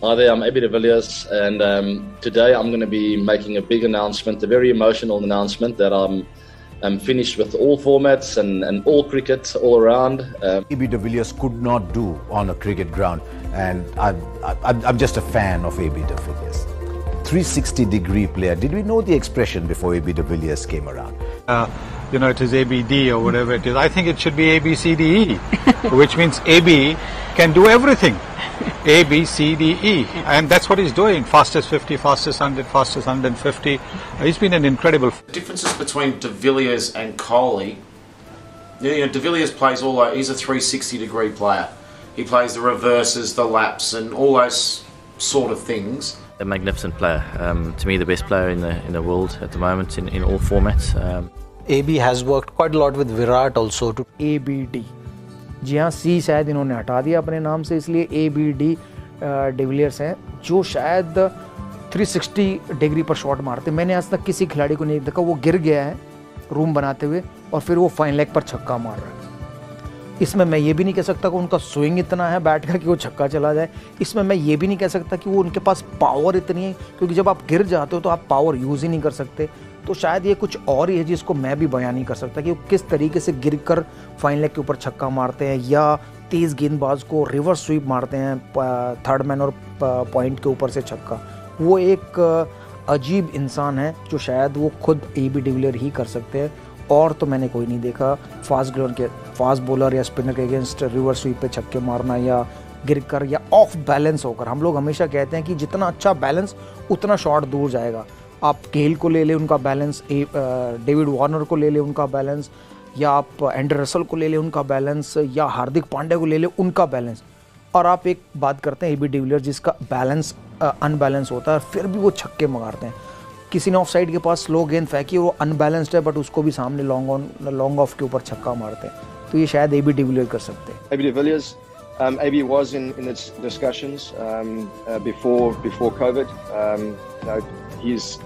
Hi there, I'm AB de Villiers, and um, today I'm going to be making a big announcement, a very emotional announcement that I'm, I'm finished with all formats and, and all cricket all around. Um, AB de Villiers could not do on a cricket ground, and I'm, I'm, I'm just a fan of AB de Villiers. 360 degree player. Did we know the expression before AB de Villiers came around? Uh, you know, it is ABD or whatever it is. I think it should be ABCDE, which means AB can do everything. A, B, C, D, E. And that's what he's doing. Fastest 50, fastest 100, fastest 150. He's been an incredible. The differences between De Villiers and Kohli, you know, De Villiers plays all that. He's a 360 degree player. He plays the reverses, the laps, and all those sort of things. A magnificent player. Um, to me, the best player in the in the world at the moment in, in all formats. Um, AB has worked quite a lot with Virat also to ABD. जी हाँ सी शायद इन्होंने हटा दिया अपने नाम से, इसलिए A B D de Villiers हैं, जो शायद 360 डिग्री पर शॉट मारते। मैंने आज तक किसी खिलाड़ी को नहीं देखा, वो गिर गया है रूम बनाते हुए और फिर वो फाइन लेग पर छक्का मार रहा है। इसमें मैं ये भी नहीं कह सकता कि उनका स्विंग इतना है बैट का कि वो छक्का चला जाए। इसमें मैं ये भी नहीं कह सकता कि वो उनके पास पावर इतनी है, क्योंकि जब आप गिर जाते हो तो आप पावर यूज़ ही नहीं कर सकते। तो शायद ये कुछ और ही है जिसको मैं भी बयान नहीं कर सकता कि वो किस तरीके से गिर कर फाइन लेग के ऊपर छक्का मारते हैं या तेज़ गेंदबाज को रिवर्स स्वीप मारते हैं थर्ड मैन और पॉइंट के ऊपर से छक्का। वो एक अजीब इंसान है जो शायद वो खुद ए बी डिविलियर ही कर सकते हैं। और तो मैंने कोई नहीं देखा। फास्ट ग्लोर के फास्ट बॉलर या स्पिनर के अगेंस्ट रिवर्स स्वीप पे छक्के मारना या गिर कर या ऑफ़ बैलेंस होकर। हम लोग हमेशा कहते हैं कि जितना अच्छा बैलेंस उतना शॉट दूर जाएगा। आप केल को ले लें, उनका बैलेंस डेविड वार्नर को ले लें, उनका बैलेंस या आप एंडर रसल को ले लें, उनका बैलेंस या हार्दिक पांडे को ले लें, उनका बैलेंस और आप एक बात करते हैं ए बी डिविलियर जिसका बैलेंस अनबैलेंस होता है, फिर भी वो छक्के मारते हैं। किसी ने ऑफ़ साइड के पास स्लो गेंद फेंकी, वो अनबैलेंस्ड है बट उसको भी सामने लॉन्ग ऑन लॉन्ग ऑफ़ के ऊपर छक्का मारते हैं। तो ये शायद ए बी डिविलियर कर सकते हैं। Um, AB was in, in its discussions um, uh, before before COVID. Um, you know, he's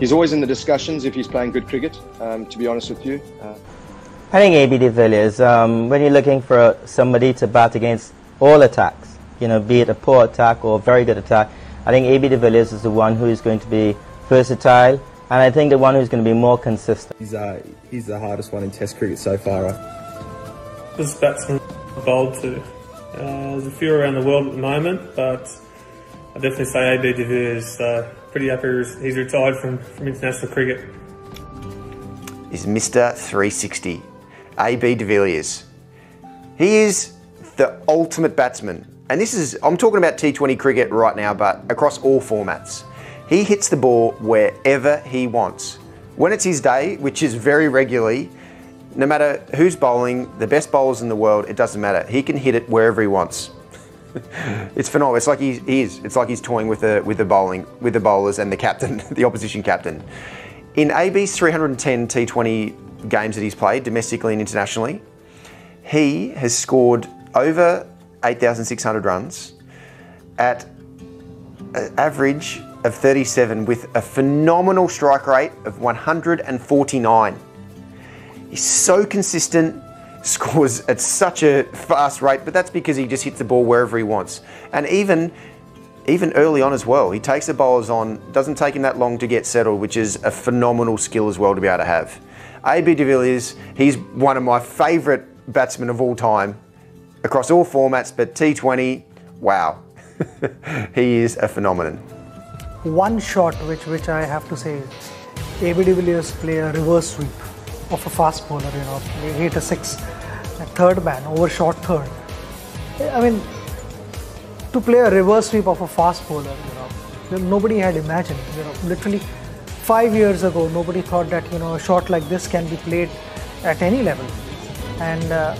he's always in the discussions if he's playing good cricket. Um, to be honest with you, uh, I think AB de Villiers, um, when you're looking for somebody to bat against all attacks, you know, be it a poor attack or a very good attack, I think AB de Villiers is the one who is going to be versatile, and I think the one who's going to be more consistent. He's, uh, he's the hardest one in Test cricket so far. This batsman bowled to. Uh, there's a few around the world at the moment, but I definitely say AB de Villiers. Uh, pretty happy he's retired from, from international cricket. is Mr. 360, AB de Villiers. He is the ultimate batsman. And this is, I'm talking about T20 cricket right now, but across all formats. He hits the ball wherever he wants. When it's his day, which is very regularly, no matter who's bowling, the best bowlers in the world, it doesn't matter. He can hit it wherever he wants. it's phenomenal. It's like he, he is. It's like he's toying with the with the bowling with the bowlers and the captain, the opposition captain. In AB's 310 T20 games that he's played domestically and internationally, he has scored over 8,600 runs at an average of 37 with a phenomenal strike rate of 149. He's so consistent, scores at such a fast rate, but that's because he just hits the ball wherever he wants. And even even early on as well, he takes the bowlers on, doesn't take him that long to get settled, which is a phenomenal skill as well to be able to have. AB de Villiers, he's one of my favourite batsmen of all time across all formats, but T20, wow, he is a phenomenon. One shot which which I have to say, AB de Villiers play a reverse sweep of a fast bowler, you know, hit a six, a third man over short third. I mean, to play a reverse sweep of a fast bowler, you know, nobody had imagined, you know, literally five years ago, nobody thought that, you know, a shot like this can be played at any level. And uh,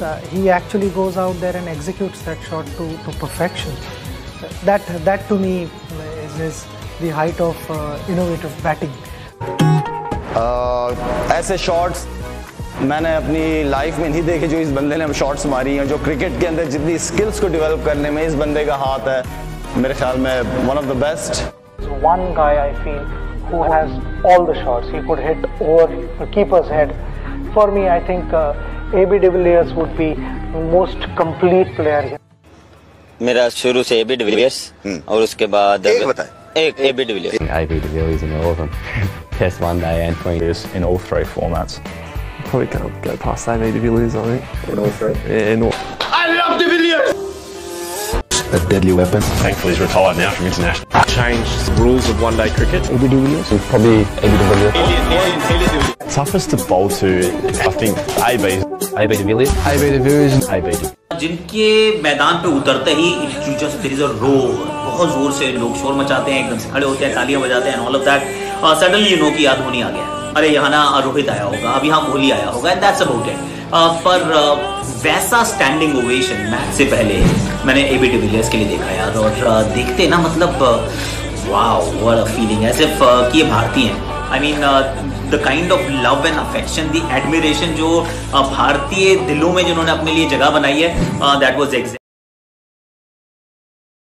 uh, he actually goes out there and executes that shot to, to perfection. That, that to me is, is the height of uh, innovative batting. Uh, ऐसे shots मैंने अपनी life में नहीं देखे जो इस बंदे ने शॉट्स मारी हैं जो क्रिकेट के अंदर जितनी स्किल्स को डेवलप करने में इस बंदे का हाथ है। मेरे ख्याल में one of the best one guy I feel who has all the shots he could hit over keeper's head for me I think A B de Villiers would be most complete player मेरा शुरू से ए B de Villiers और उसके बाद एक बताएँ। AB de Villiers. AB de Villiers in all of them. Test one day and 20 years in all three formats. Probably can't go past AB de Villiers, I think. In all three? Yeah, in all. I love de Villiers! a deadly weapon. Thankfully, he's retired now from international. Changed the rules of one day cricket. A B de Villiers? It's probably A B de Villiers. Toughest to bowl to, I think, AB. AB de Villiers. AB de Villiers. AB de जिनके मैदान पे उतरते ही roar बहुत ज़ोर से लोग शोर मचाते हैं एकदम से खड़े होते हैं तालियाँ बजाते हैं all of that suddenly no कि याद धोनी आ गया अरे यहाँ ना रोहित आया होगा अब यहाँ कोहली आया होगा एंड दैट्स अबाउट इट पर uh, वैसा स्टैंडिंग ओवेशन मैच से पहले मैंने एबी डिविलियर्स के लिए देखा यार और uh, देखते ना मतलब wow what a feeling as if कि ये भारतीय हैं। I mean the kind of love and affection the admiration जो भारतीय दिलों में जिन्होंने अपने लिए जगह बनाई है दैट वाज